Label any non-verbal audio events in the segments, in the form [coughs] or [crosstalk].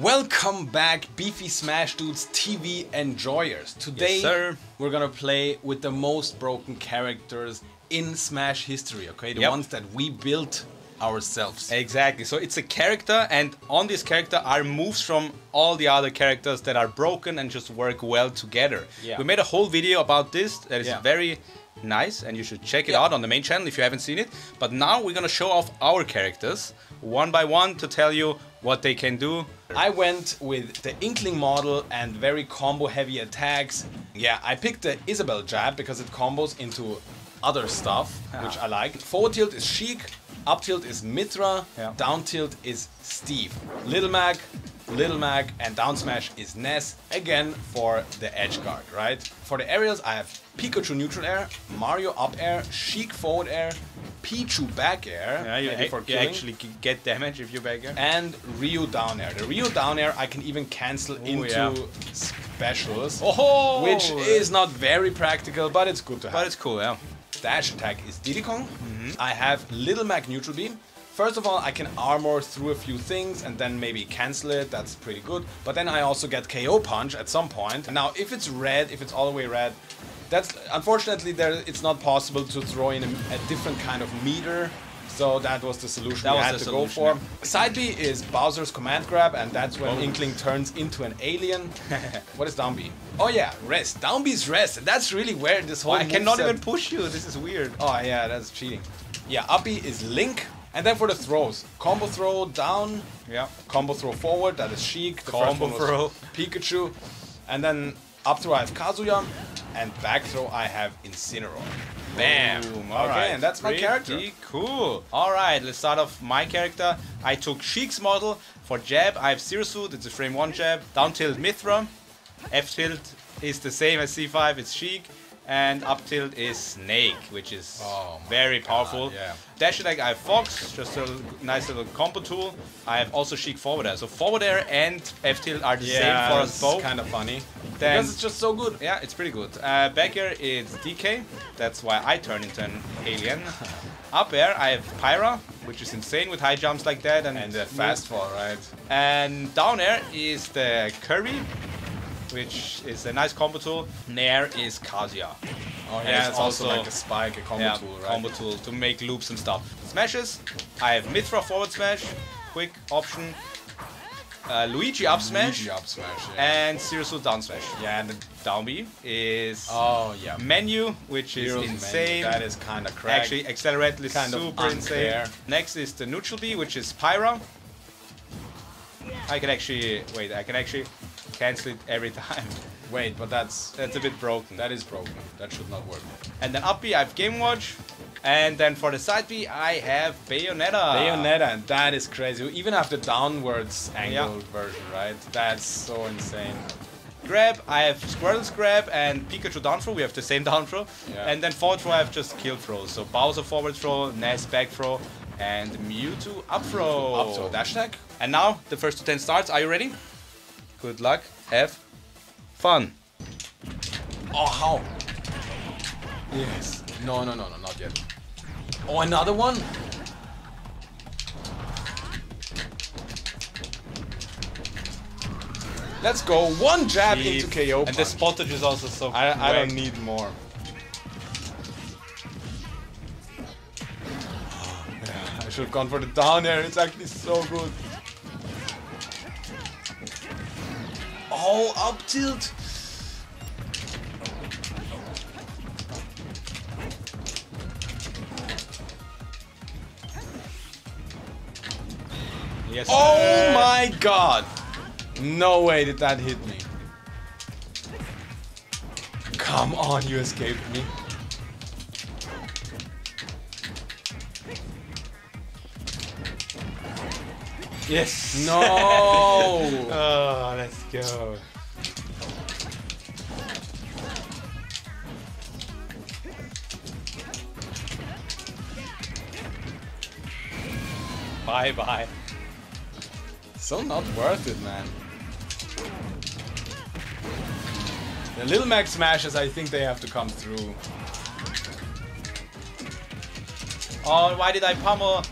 Welcome back, Beefy Smash Doods TV enjoyers. Today, Yes, sir. we're gonna play with the most broken characters in Smash history, okay? The Yep. ones that we built ourselves. Exactly. So it's a character, and on this character are moves from all the other characters that are broken and just work well together. Yeah. We made a whole video about this that is Yeah. very nice, and you should check it Yeah. out on the main channel if you haven't seen it. But now we're gonna show off our characters one by one to tell you what they can do. I went with the Inkling model and very combo heavy attacks. Yeah, I picked the Isabelle jab because it combos into other stuff, ah. which I like. Forward tilt is Sheik, up tilt is Mythra, Yeah. down tilt is Steve. Little Mac, Little Mac, and down smash is Ness, again for the edge guard, right? For the aerials, I have Pikachu neutral air, Mario up air, Sheik forward air, Pichu back air, Yeah, you, maybe for you killing actually get damage if you back air. and Ryu down air. The Ryu down air I can even cancel into yeah. specials, Oh, which is not very practical, but it's good to have. But it's cool, yeah. Dash attack is Diddy Kong. Mm-hmm. I have Little Mac neutral beam. First of all, I can armor through a few things and then maybe cancel it. That's pretty good. But then I also get KO punch at some point. Now, if it's red, if it's all the way red, that's unfortunately there. It's not possible to throw in a, a different kind of meter. So that was the solution That we had to go solution, for. Side B is Bowser's command grab, and that's when Oh. Inkling turns into an alien. [laughs] what is down B? Oh yeah, rest. Down B is rest, and that's really where this whole. I cannot moveset- even push you. This is weird. Oh yeah, that's cheating. Yeah, uppy is Link. And then for the throws, combo throw down, Yeah. combo throw forward, that is Sheik. The Combo first one was throw. Pikachu. And then up throw I have Kazuya, and back throw I have Incineroar. Bam! Boom, okay, alright. and that's my Pretty character. Cool. Alright, let's start off my character. I took Sheik's model. For jab, I have Zero Suit, it's a frame 1 jab. Down tilt Mythra. F tilt is the same as C5, it's Sheik. And up tilt is Snake, which is Oh very powerful. yeah. Dash attack, I have Fox, just a nice little combo tool. I have also Sheik forward air. So forward air and F tilt are the same for us both. kind of funny. Then- because it's just so good. Yeah, it's pretty good. Uh, back air is DK, that's why I turn into an alien. [laughs] Up air, I have Pyra, which is insane with high jumps like that. And, And the fast fall, right? And down air is the Kirby, which is a nice combo tool. Nair is Kazuya. Oh yeah, it's it's also, like a spike, a combo yeah, tool, right? combo tool to make loops and stuff. Smashes, I have Mythra forward smash, quick option. Uh, Luigi up smash, Luigi up smash. Yeah. and Suit down smash. yeah, and the, Down B is oh yeah, menu, which is Heroes menu, insane. That is kind of cracked. Actually, accelerate is Kind of super insane. Next is the neutral B, which is Pyra. I can actually wait. I can actually cancel it every [laughs] time. Wait, but that's That's a bit broken. that is broken. That should not work. And then up B, I have Game Watch. And then for the side B, I have Bayonetta. Bayonetta, and that is crazy. We even have the downwards Yeah. angled version, right? That's so insane. Grab, I have Squirtle's Grab and Pikachu down throw. We have the same down throw. Yeah. And then forward throw, I have just kill throw. So Bowser forward throw, Ness back throw, and Mewtwo up throw. Up throw, dash attack. And now the first to 10 starts. Are you ready? Good luck. Have fun. Oh, how? Yes. No, no, no, no, not yet. Oh, another one? Let's go. One jab into KO. And the punch. spottage is also so I, I don't need more. Ah, I should have gone for the down air. It's actually so good. Oh, up tilt. Yes. Oh sir. my god! No way did that hit me. Come on, you escaped me. Yes. No! [laughs] Oh, let's go. Bye bye. so not worth it, man. The Little Mac smashes, I think they have to come through. Oh, why did I pummel?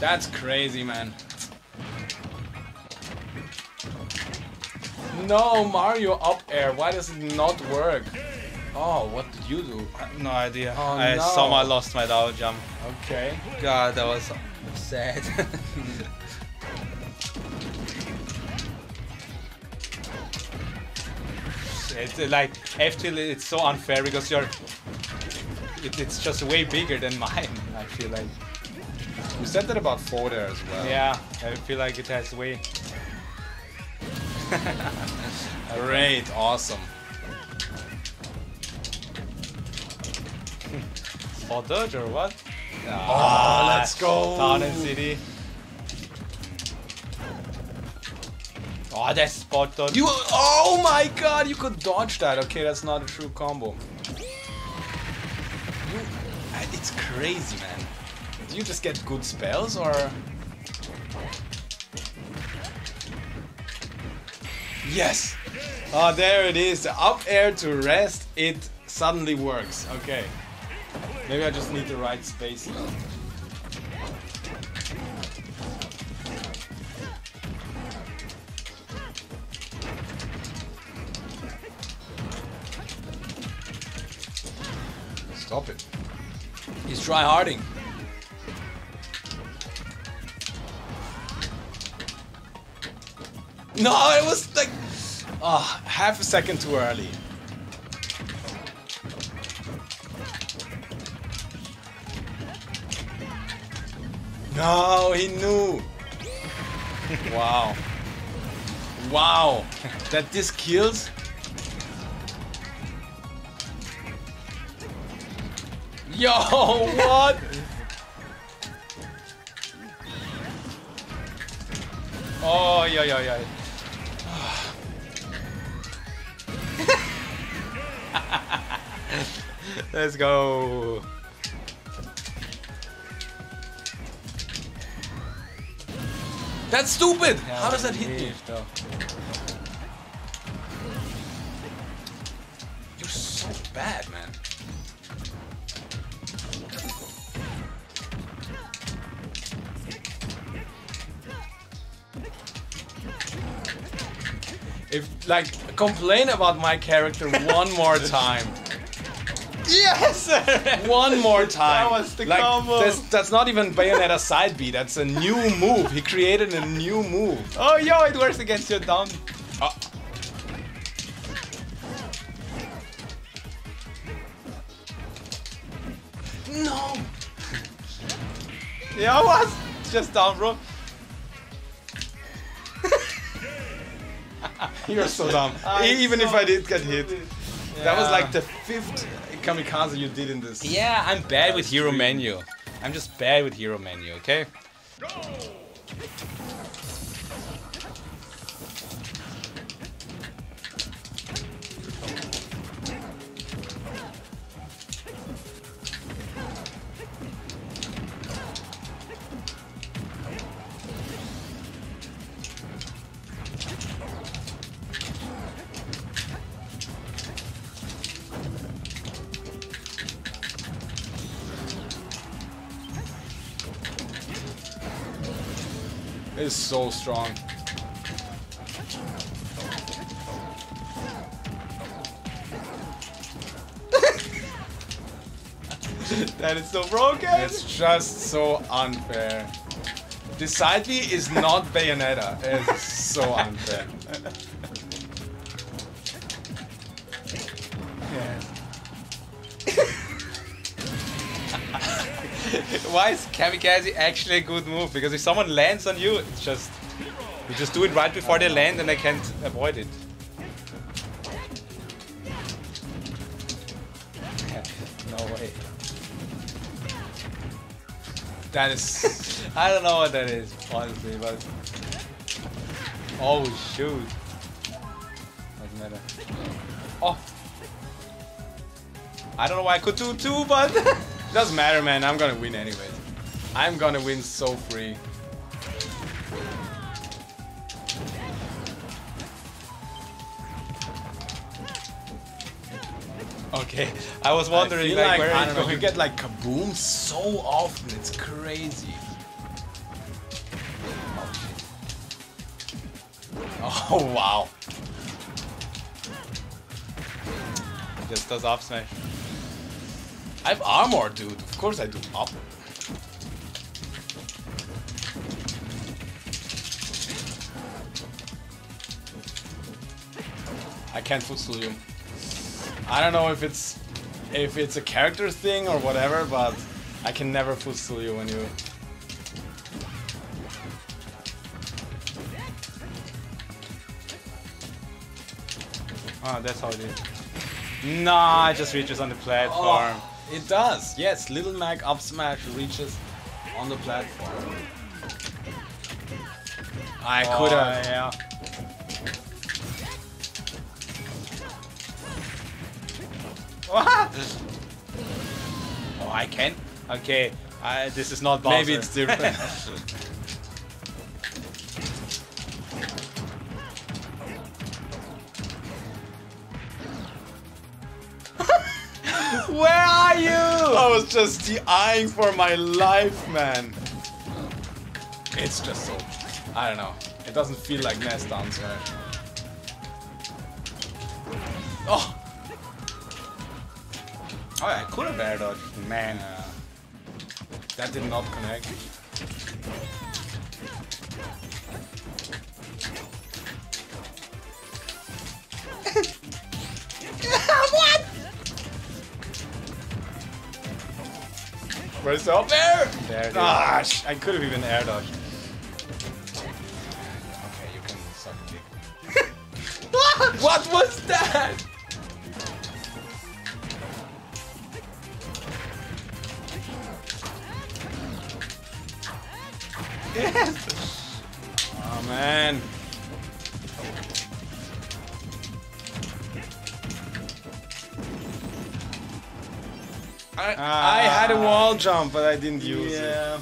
That's crazy, man. No, Mario up air. Why does it not work? Oh, what did you do? I have no idea. Oh, I no. somehow lost my double jump. Okay. God, that was sad. [laughs] it's uh, like F. It's so unfair because you're. It, it's just way bigger than mine. I feel like. You said that about four there as well. Yeah, I feel like it has way. [laughs] Great, awesome. Oh, or Dodge or what? Oh, let's go. Town and City. Oh, that's spot on. You. Oh my God! You could dodge that. Okay, that's not a true combo. You. uh, It's crazy, man. Do you just get good spells or? Yes. Oh, there it is. The up air to rest. It suddenly works. Okay. Maybe I just need the right spacing. Stop it. He's try harding. No, it was like oh, half a second too early. No, he knew. wow. Wow. That this kills? Yo, what? Oh, yeah, yeah, yeah. [laughs] Let's go. That's stupid! How does that hit you? Though. You're so bad, man. If like complain about my character [laughs] one more time. Yes! [laughs] One more time. That was the like, combo. That's, that's not even Bayonetta side B. That's a new move. He created a new move. oh, yo, it works against your down. Oh. Uh. No. Yeah, what? Just down, bro. [laughs] You're so dumb. I'm Even if I did get hit. That was like the fifth kamikaze you did in this. Yeah, I'm bad with hero menu. I'm just bad with hero menu, okay? It's so strong. [laughs] That is so broken. It's just so unfair. This side B is not Bayonetta. It's so unfair. Why is kamikaze actually a good move? Because if someone lands on you, it's just you just do it right before they land and they can't avoid it. [laughs] no way. That is. [laughs] I don't know what that is, honestly, but oh shoot, doesn't matter. Oh, I don't know why I could do two, but [laughs] It doesn't matter, man. I'm gonna win anyway. I'm gonna win so free. Okay, I was wondering I like, like, where I know, going. you get like kaboom so often, it's crazy. [laughs] Oh wow. Just does off smash. I have armor, dude. Of course I do up. I can't footstool you. I don't know if it's if it's a character thing or whatever, but I can never footstool you when you Oh, that's how it is. Nah, it just reaches on the platform. Oh, it does. Yes, Little Mac up smash reaches on the platform. I Oh, could have. yeah. What? Oh, I can? Okay, I, this is not Bowser. Maybe it's different. [laughs] you? I was just eyeing for my life, man. It's just so. I don't know. It doesn't feel like Ness down smash. Oh! Oh, I could have air dodged. Man. That did not connect. The there? There it is. Ah, I could have even air dodged. I, ah. I had a wall jump, but I didn't use it. Yeah.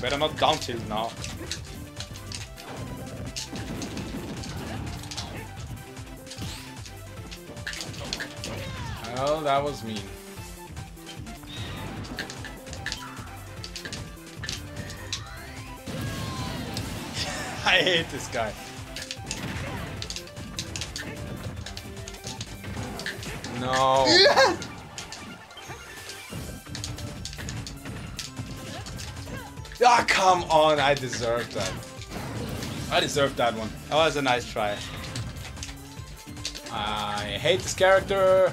Better not down tilt now. Oh, that was mean. [laughs] I hate this guy. No. [laughs] Ah, come on, I deserved that. I deserved that one. That was a nice try. I hate this character.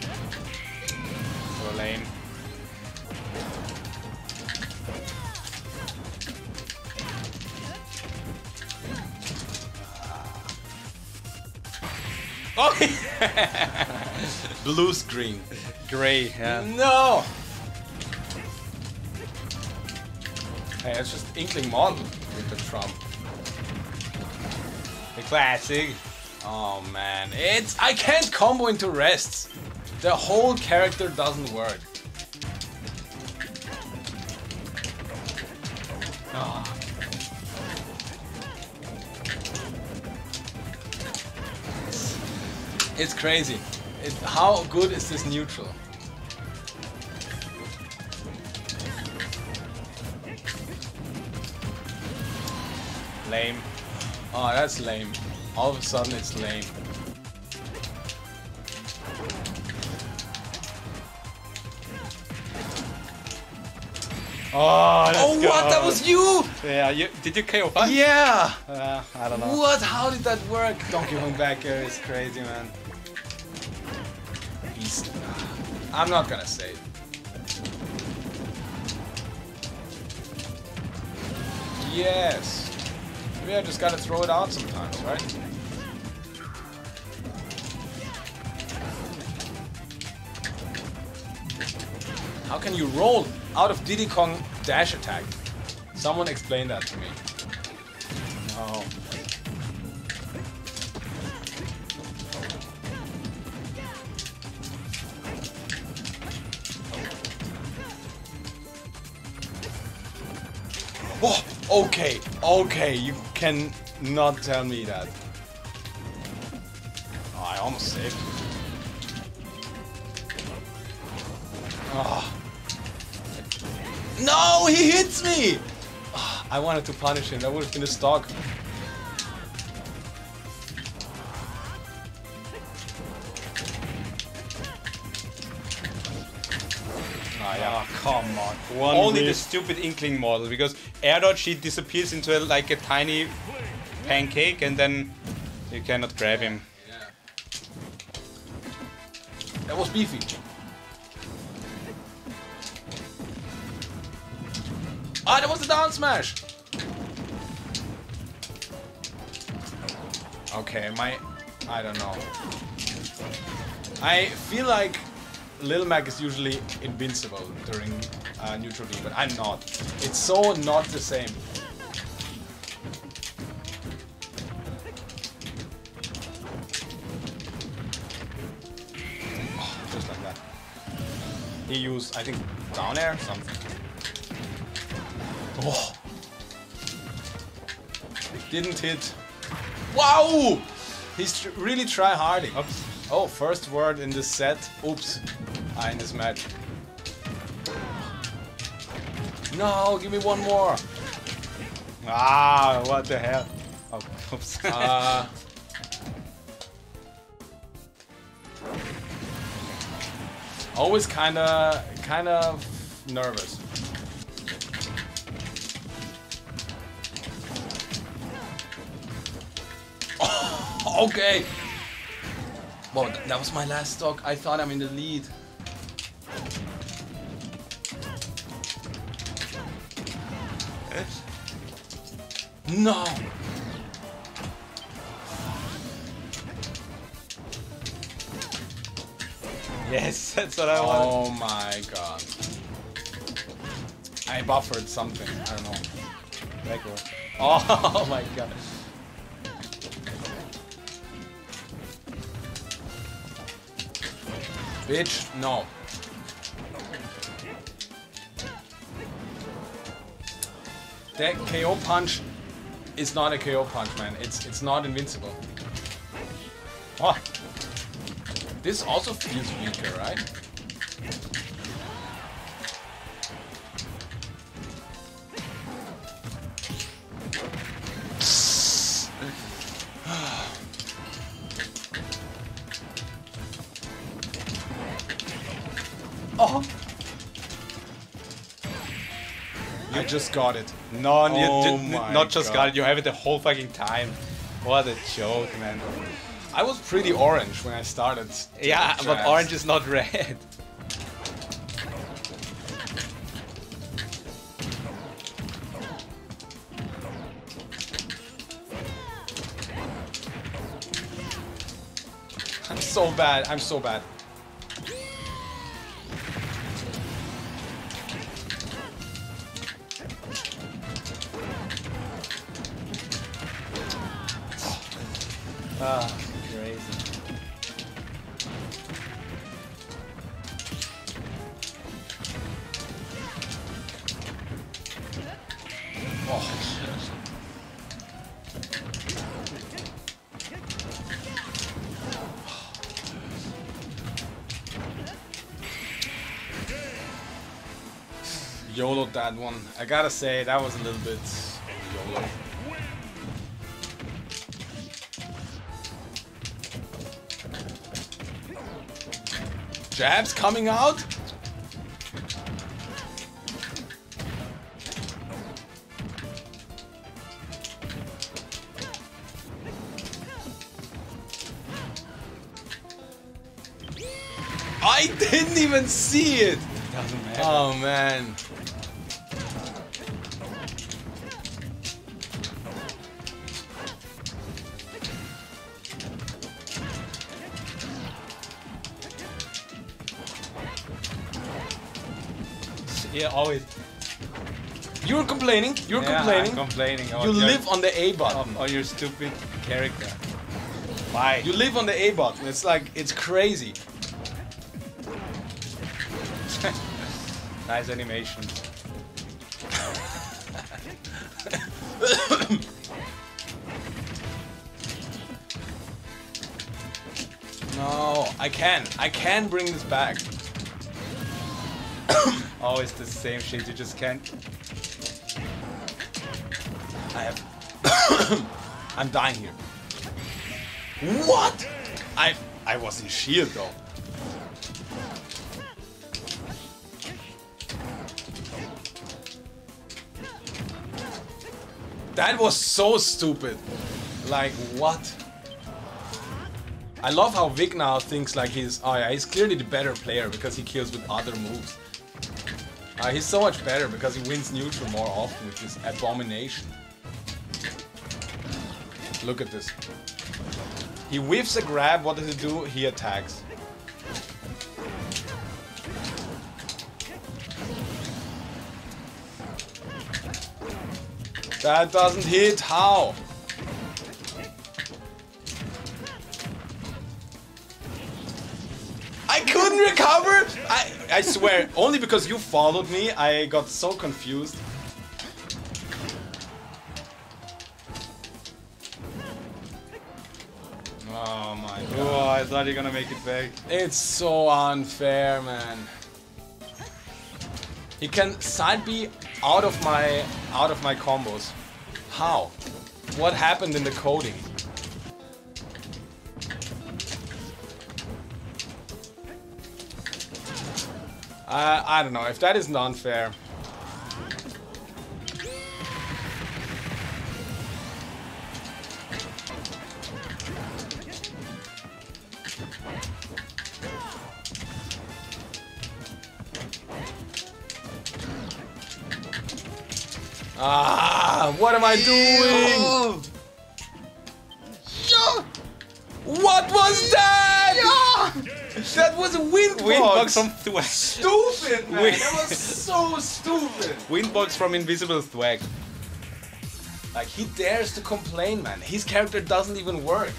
So lame. [laughs] Oh, [laughs] [laughs] blue screen. Gray, yeah. No. Hey, it's just Inkling model with the Trump. The classic. Oh man, it's I can't combo into rests. The whole character doesn't work. It's crazy. It, how good is this neutral? Lame. Oh, that's lame. All of a sudden, it's lame. Oh, let's oh, go. what? That was you? Yeah, you, did you KO Punch? Yeah. Uh, I don't know. What? How did that work? Donkey Kong back is crazy, man. I'm not gonna say it. Yes. Maybe I just gotta throw it out sometimes, right? How can you roll out of Diddy Kong dash attack? Someone explain that to me. Okay, okay, you can not tell me that. Oh, I almost saved. Oh. No, he hits me! Ah. I wanted to punish him. That would have been a stock. Come on. One Only the stupid Inkling model, because Air Dodge, she disappears into a, like a tiny pancake and then you cannot grab him. That was beefy. Ah, that was the down smash. Okay, my, I don't know. I feel like Lil Mac is usually invincible during uh, neutral D, but I'm not. It's so not the same. Oh, just like that. He used, I think, down air, something. Oh. Didn't hit. Wow! He's tr really try harding. Oops. Oh, first word in this set. Oops. In this match. No, give me one more. Ah, what the hell? Oh, oops. Uh, [laughs] always kinda, kind of nervous. [laughs] okay. Well, that was my last stock. I thought I'm in the lead. No. yes, [laughs] that's what I want. Oh my god. I buffered something. I don't know. Backward. [laughs] Oh my god. Bitch, no. That KO punch is not a KO punch, man. It's it's not invincible. Oh, This also feels weaker, right? Just got it. No, Oh my not just God. got it, you have it the whole fucking time. What a joke, man. I was pretty orange when I started. Yeah, but orange is not red. I'm so bad. I'm so bad. YOLO that one. I gotta say, that was a little bit YOLO. Jabs coming out? I didn't even see it! Oh man. Yeah, always. You were complaining. You were Yeah, complaining. I'm complaining. about you live on the A button. Oh, oh, on, on your stupid character. Why? You live on the A button. It's like it's crazy. [laughs] nice animation. [coughs] No, I can. I can bring this back. Always the same shit. You just can't. I have. [coughs] I'm dying here. What? I I was in shield though. That was so stupid. Like what? I love how Vyq now thinks like he's oh yeah he's clearly the better player because he kills with other moves. Uh, he's so much better because he wins neutral more often with his abomination. Look at this. He whiffs a grab, what does he do? He attacks. That doesn't hit, how? I couldn't recover! I, I swear, only because you followed me, I got so confused. Oh my god. Oh, I thought you're gonna make it back. It's so unfair, man. He can side B out of my out of my combos. How? What happened in the coding? Uh, I don't know if that isn't unfair. Ah, what am I doing? Windbox. Windbox from Thwack. stupid, man. Wind- That was so stupid. Windbox from Invisible Thwack. Like he dares to complain, man. His character doesn't even work.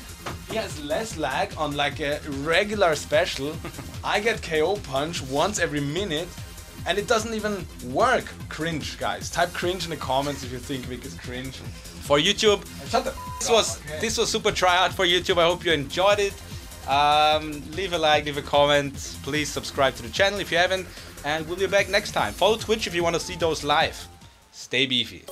He has less lag on like a regular special. [laughs] I get KO punch once every minute, and it doesn't even work. Cringe, guys. Type cringe in the comments if you think Vyq is cringe. For YouTube, Shut the. this was this was super tryout for YouTube. I hope you enjoyed it. Um, leave a like, leave a comment. Please subscribe to the channel if you haven't, and we'll be back next time. Follow Twitch if you want to see those live. Stay beefy.